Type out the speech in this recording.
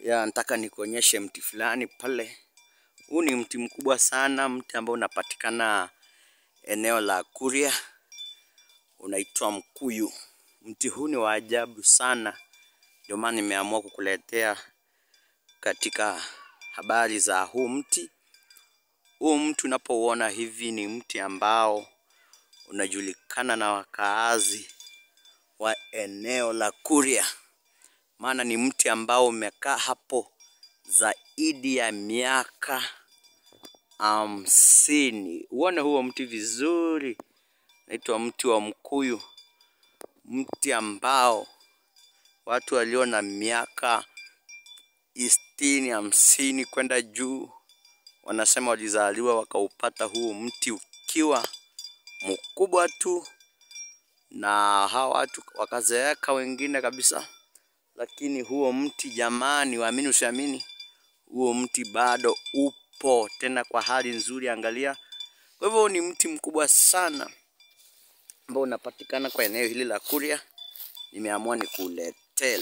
Ya, nataka nikuonyeshe mti fulani pale. Huu ni mti mkubwa sana, mti ambao unapatikana eneo la Kuria, unaitwa mkuyu. Mti huu ni wa ajabu sana, ndio maana nimeamua kukuletea katika habari za huu mti. Huu mti unapouona hivi ni mti ambao unajulikana na wakaazi wa eneo la Kuria, maana ni mti ambao umekaa hapo zaidi ya miaka hamsini. Uone huo mti vizuri, naitwa mti wa mkuyu, mti ambao watu walio na miaka sitini, hamsini kwenda juu wanasema walizaliwa wakaupata huu mti ukiwa mkubwa tu, na hawa watu wakazeeka wengine kabisa, lakini huo mti jamani, waamini usiamini, huo mti bado upo tena kwa hali nzuri. Angalia, kwa hivyo ni mti mkubwa sana ambao unapatikana kwa eneo hili la Kuria. Nimeamua nikuletee